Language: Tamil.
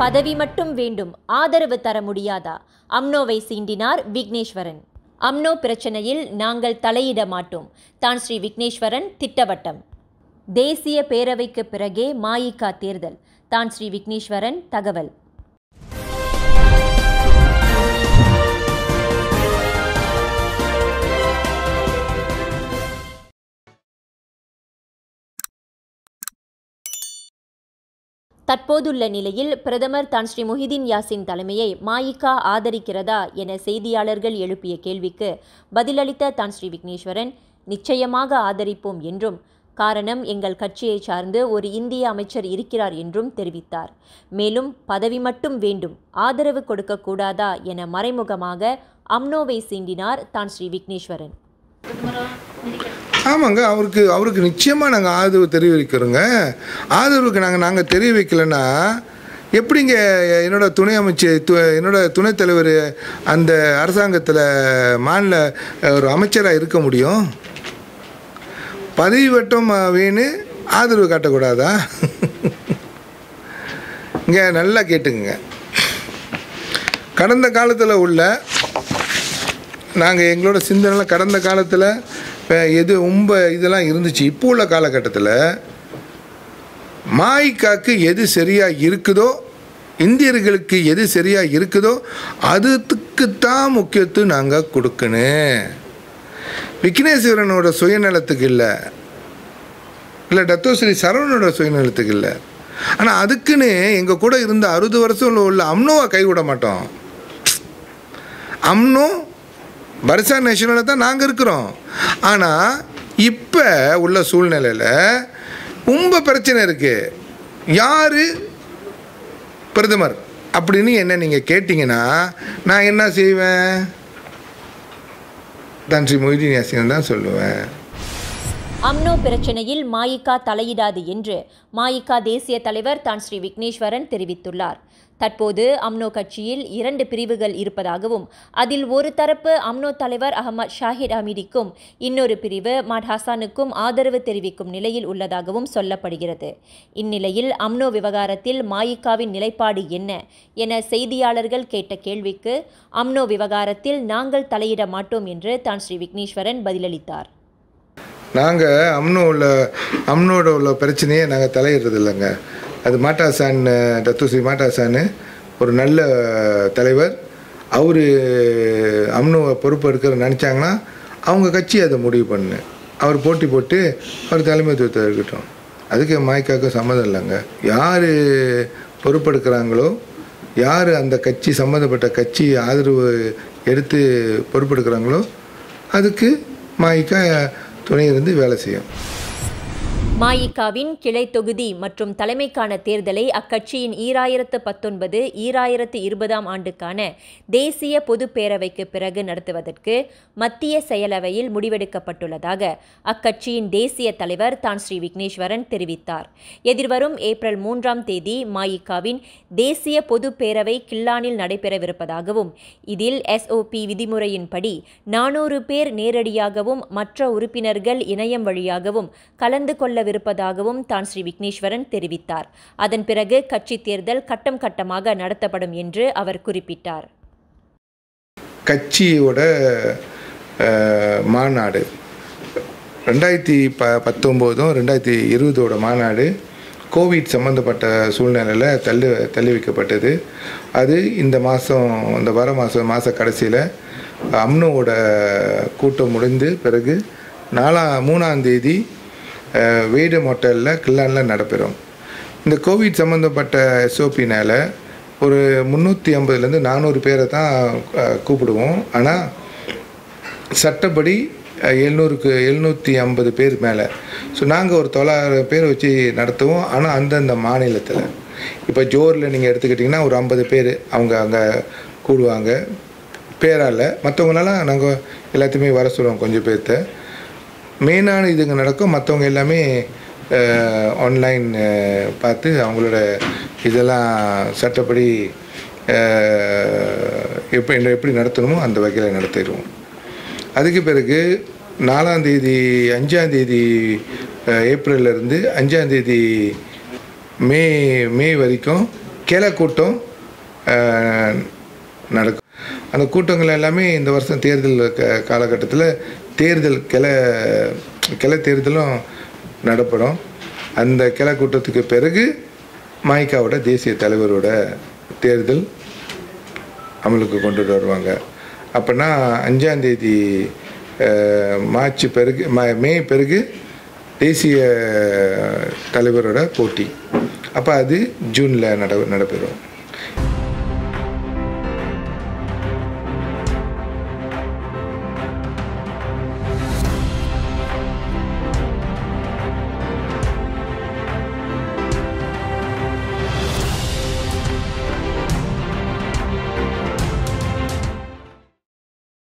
பதவி மட்டும் வேண்டும் ஆதரவு தர முடியாதா? அம்னோவை சீண்டினார் விக்னேஸ்வரன். அம்னோ பிரச்சனையில் நாங்கள் தலையிட மாட்டோம் தான் ஸ்ரீ விக்னேஸ்வரன் திட்டவட்டம். தேசிய பேரவைக்கு பிறகே மாயிகா தேர்தல் தான் ஸ்ரீ விக்னேஸ்வரன் தகவல். தற்போதுள்ள நிலையில் பிரதமர் தான் ஸ்ரீ முஹிதீன் யாசின் தலைமையை மாயிகா ஆதரிக்கிறதா என செய்தியாளர்கள் எழுப்பிய கேள்விக்கு பதிலளித்த தான் ஸ்ரீ விக்னேஸ்வரன் நிச்சயமாக ஆதரிப்போம் என்றும் காரணம் எங்கள் கட்சியை சார்ந்து ஒரு இந்திய அமைச்சர் இருக்கிறார் என்றும் தெரிவித்தார். மேலும் பதவி மட்டும் வேண்டும் ஆதரவு கொடுக்கக்கூடாதா என மறைமுகமாக அம்னோவை சீண்டினார் தான் ஸ்ரீ விக்னேஸ்வரன். ஆமாங்க அவருக்கு அவருக்கு நிச்சயமாக நாங்கள் ஆதரவு தெரிவிக்கிறோங்க. ஆதரவுக்கு நாங்கள் நாங்கள் தெரிவிக்கலைன்னா எப்படிங்க என்னோட துணை அமைச்சர் து என்னோட துணைத் தலைவர் அந்த அரசாங்கத்தில் மாநில ஒரு அமைச்சராக இருக்க முடியும்? பதவி வட்டம் வேணும் ஆதரவு காட்டக்கூடாதா? இங்கே நல்லா கேட்டுக்குங்க. கடந்த காலத்தில் உள்ள நாங்கள் எங்களோட சிந்தனைலாம் கடந்த காலத்தில் எது ரொம்ப இதெல்லாம் இருந்துச்சு. இப்போ உள்ள காலகட்டத்தில் மாய்க்காக்கு எது சரியாக இருக்குதோ இந்தியர்களுக்கு எது சரியாக இருக்குதோ அதுக்குத்தான் முக்கியத்துவம் நாங்கள் கொடுக்கணும். விக்னேஸ்வரனோட சுயநலத்துக்கு இல்லை. இல்லை டத்தோஸ்ரீ சரவணனோட சுயநலத்துக்கு இல்லை. ஆனால் அதுக்குன்னு எங்கள் கூட இருந்த அறுபது வருஷம் உள்ள அம்னோவை கைவிட மாட்டோம். அம்னோ பரிசா நேஷனில் தான் நாங்கள் இருக்கிறோம். ஆனால் இப்போ உள்ள சூழ்நிலையில் ரொம்ப பிரச்சனை இருக்குது யார்? பிரதமர். அப்படின்னு என்ன நீங்கள் கேட்டிங்கன்னா நான் என்ன செய்வேன்? தான் ஸ்ரீ மொய்தீன் யாசின் தான் சொல்லுவேன். அம்னோ பிரச்சனையில் மாயிகா தலையிடாது என்று மாயிகா தேசிய தலைவர் தான் ஸ்ரீ விக்னேஸ்வரன் தெரிவித்துள்ளார். தற்போது அம்னோ கட்சியில் இரண்டு பிரிவுகள் இருப்பதாகவும் அதில் ஒரு தரப்பு அம்னோ தலைவர் அகமது ஷாஹித் அமீடிக்கும் இன்னொரு பிரிவு மாட் ஹசானுக்கும் ஆதரவு தெரிவிக்கும் நிலையில் உள்ளதாகவும் சொல்லப்படுகிறது. இந்நிலையில் அம்னோ விவகாரத்தில் மாயிகாவின் நிலைப்பாடு என்ன என செய்தியாளர்கள் கேட்ட கேள்விக்கு அம்னோ விவகாரத்தில் நாங்கள் தலையிட மாட்டோம் என்று தான் ஸ்ரீ விக்னேஸ்வரன் பதிலளித்தார். நாங்கள் அம்னோ உள்ள அம்னோட உள்ள பிரச்சனையே நாங்கள் தலையிடுறது இல்லைங்க அது மாட்டாசான் தத்துஸ்ரீ மாட்டாசான் ஒரு நல்ல தலைவர். அவர் அம்னோவை பொறுப்பெடுக்கிற நினச்சாங்கன்னா அவங்க கட்சி அதை முடிவு பண்ணு. அவர் போட்டி போட்டு அவர் தலைமைத்துவத்தை இருக்கட்டும் அதுக்கு மாய்க்காக்கும் சம்மதம் இல்லைங்க. யார் பொறுப்பெடுக்கிறாங்களோ யார் அந்த கட்சி சம்மந்தப்பட்ட கட்சி ஆதரவு எடுத்து பொறுப்பெடுக்கிறாங்களோ அதுக்கு மாய்க்கா துணை இருந்து வேலை செய்யும். மாயிகாவின் கிளை தொகுதி மற்றும் தலைமைக்கான தேர்தலை அக்கட்சியின் ஈராயிரத்து பத்தொன்பது ஈராயிரத்து இருபதாம் ஆண்டுக்கான தேசிய பொதுப் பேரவைக்கு பிறகு நடத்துவதற்கு மத்திய செயலவையில் முடிவெடுக்கப்பட்டுள்ளதாக அக்கட்சியின் தேசிய தலைவர் தான் ஸ்ரீ விக்னேஸ்வரன் தெரிவித்தார். எதிர்வரும் ஏப்ரல் மூன்றாம் தேதி மாயிகாவின் தேசிய பொதுப்பேரவை கில்லானில் நடைபெறவிருப்பதாகவும் இதில் எஸ்ஓபி விதிமுறையின்படி நானூறு பேர் நேரடியாகவும் மற்ற உறுப்பினர்கள் இணையம் வழியாகவும் கலந்து கொள்ள செல்லவிருப்பதாகவும் தான் ஸ்ரீ விக்னேஸ்வரன் தெரிவித்தார். அதன் பிறகு கட்சி தேர்தல் கட்டம் கட்டமாக நடத்தப்படும் என்று அவர் குறிப்பிட்டார். கட்சியோட மாநாடு ரெண்டாயிரத்தி ப பத்தொம்போதும் ரெண்டாயிரத்தி இருபதோட மாநாடு கோவிட் சம்மந்தப்பட்ட சூழ்நிலையில் தள்ளி தள்ளி வைக்கப்பட்டது. அது இந்த மாதம் இந்த வர மாதம் மாத கடைசியில் அம்னோவோட கூட்டம் முடிந்து பிறகு நாலா மூணாம் தேதி வேடம் ஹோட்டலில் கில்லானில் நடைபெறும். இந்த கோவிட் சம்மந்தப்பட்ட எஸ்ஓபினால் ஒரு முந்நூற்றி ஐம்பதுலேருந்து நானூறு பேரை தான் கூப்பிடுவோம். ஆனால் சட்டப்படி எழுநூறுக்கு எழுநூற்றி ஐம்பது பேர் மேலே. ஸோ நாங்கள் ஒரு தொள்ளாயிரம் பேர் வச்சு நடத்துவோம். ஆனால் அந்தந்த மாநிலத்தில். இப்போ ஜோரில் நீங்கள் எடுத்துக்கிட்டிங்கன்னா ஒரு ஐம்பது பேர் அவங்க அங்கே கூடுவாங்க. பேரால். மற்றவங்களெல்லாம் நாங்கள் எல்லாத்தையுமே வர சொல்லுவோம் கொஞ்சம் பேர்த்த. மெயினான இதுங்க நடக்கும். மற்றவங்க எல்லாமே ஆன்லைன் பார்த்து அவங்களோட இதெல்லாம் சட்டப்படி எப்போ என்ன எப்படி நடத்தணுமோ அந்த வகையில் நடத்திடுவோம். அதுக்கு பிறகு நாலாந்தேதி அஞ்சாந்தேதி ஏப்ரல்லேருந்து அஞ்சாந்தேதி மே மே வரைக்கும் கிளை கூட்டம் நடக்கும். அந்த கூட்டங்கள் எல்லாமே இந்த வருஷம் தேர்தல் க- காலகட்டத்தில் தேர்தல் கிளை கிளை தேர்தலும் நடப்படும் அந்த கிளை கூட்டத்துக்கு பிறகு மாய்க்காவோட தேசிய தலைவரோட தேர்தல் அமலுக்கு கொண்டுட்டு வருவாங்க. அப்போனா அஞ்சாந்தேதி மார்ச் பிறகு மே பிறகு தேசிய தலைவரோட போட்டி. அப்போ அது ஜூனில் நட நடைபெறும்.